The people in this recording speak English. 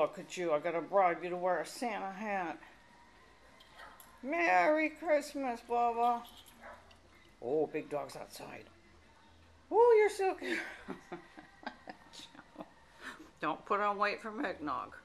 Look at you. I gotta bribe you to wear a Santa hat. Merry Christmas, Bubba. Oh, big dog's outside. Oh, you're so cute. Don't put on weight from eggnog.